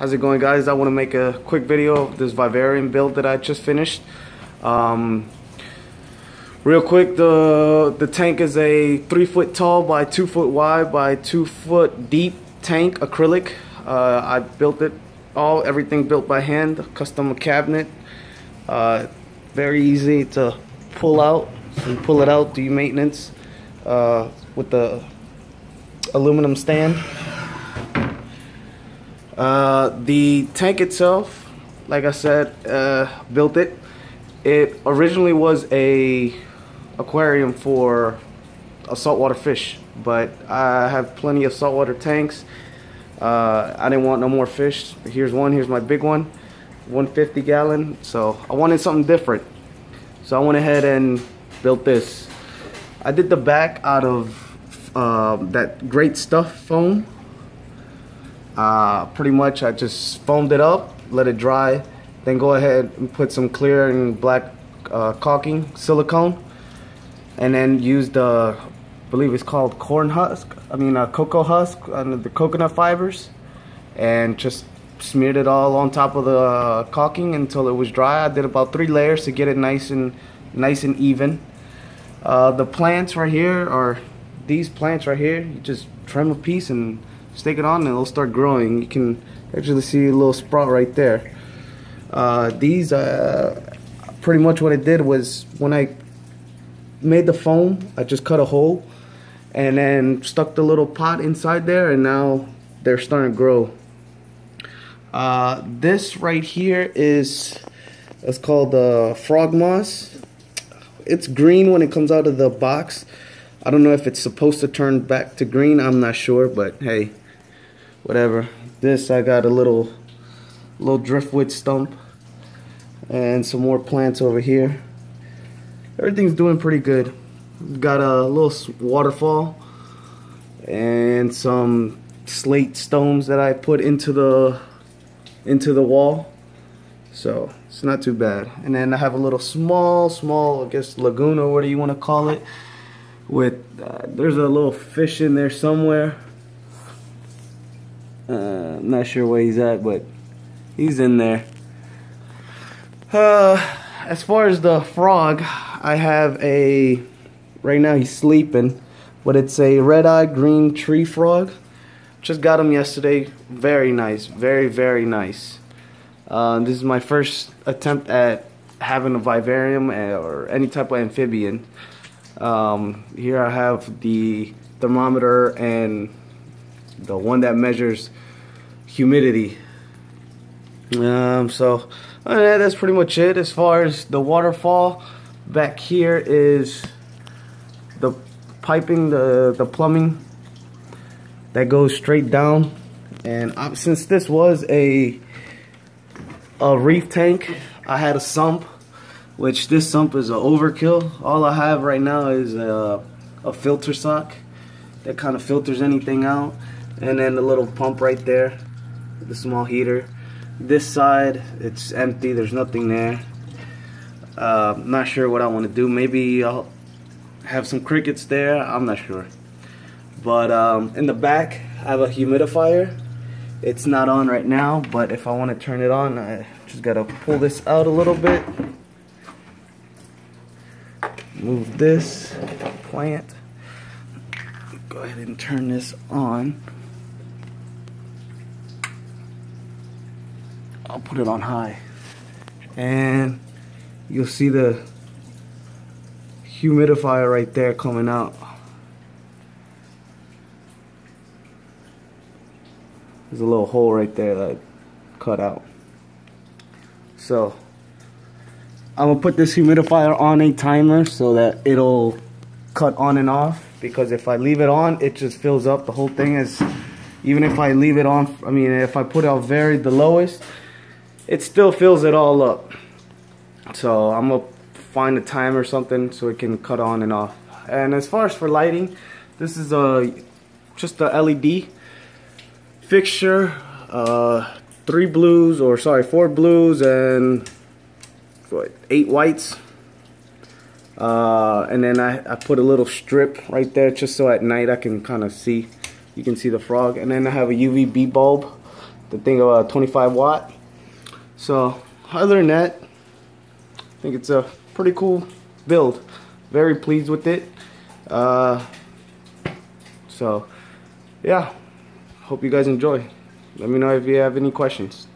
How's it going guys? I want to make a quick video of this vivarium build that I just finished. Um, real quick, the the tank is a three foot tall by two foot wide by two foot deep tank acrylic. Uh, I built it all, everything built by hand, custom cabinet. Uh, very easy to pull out. You pull it out, do maintenance uh, with the aluminum stand. Uh, the tank itself, like I said, uh, built it. It originally was a aquarium for a saltwater fish, but I have plenty of saltwater tanks. Uh, I didn't want no more fish. Here's one. Here's my big one, 150 gallon. So I wanted something different. So I went ahead and built this. I did the back out of uh, that great stuff foam uh, pretty much I just foamed it up, let it dry, then go ahead and put some clear and black uh, caulking silicone, and then use the, I believe it's called corn husk, I mean uh, cocoa husk, uh, the coconut fibers, and just smeared it all on top of the uh, caulking until it was dry. I did about three layers to get it nice and nice and even. Uh, the plants right here are these plants right here. You just trim a piece and stick it on and it'll start growing. You can actually see a little sprout right there. Uh, these, uh, pretty much what I did was when I made the foam, I just cut a hole and then stuck the little pot inside there and now they're starting to grow. Uh, this right here is, it's called the frog moss. It's green when it comes out of the box. I don't know if it's supposed to turn back to green. I'm not sure, but hey, whatever. This I got a little little driftwood stump and some more plants over here. Everything's doing pretty good. Got a little waterfall and some slate stones that I put into the into the wall. So it's not too bad. And then I have a little small, small, I guess lagoon or what do you want to call it? With uh, there's a little fish in there somewhere. Uh, I'm not sure where he's at, but he's in there. Uh, as far as the frog, I have a, right now he's sleeping, but it's a red-eye green tree frog. Just got him yesterday. Very nice. Very, very nice. Uh, this is my first attempt at having a vivarium or any type of amphibian. Um, here I have the thermometer and the one that measures humidity. Um, so uh, that's pretty much it as far as the waterfall. Back here is the piping, the, the plumbing that goes straight down. And uh, since this was a a reef tank, I had a sump, which this sump is an overkill. All I have right now is a, a filter sock that kind of filters anything out. And then the little pump right there the small heater. This side, it's empty. There's nothing there. Uh, not sure what I want to do. Maybe I'll have some crickets there. I'm not sure. But um, in the back, I have a humidifier. It's not on right now, but if I want to turn it on, I just got to pull this out a little bit. Move this plant. Go ahead and turn this on. I'll put it on high and you'll see the humidifier right there coming out there's a little hole right there that I cut out so I'm gonna put this humidifier on a timer so that it'll cut on and off because if I leave it on it just fills up the whole thing is even if I leave it on I mean if I put it very the lowest it still fills it all up. So I'm gonna find a time or something so it can cut on and off. And as far as for lighting, this is a just a LED fixture. Uh, three blues, or sorry, four blues and what, eight whites. Uh, and then I, I put a little strip right there just so at night I can kind of see, you can see the frog. And then I have a UVB bulb the thing about 25 watt. So other than that, I think it's a pretty cool build. Very pleased with it. Uh, so yeah, hope you guys enjoy. Let me know if you have any questions.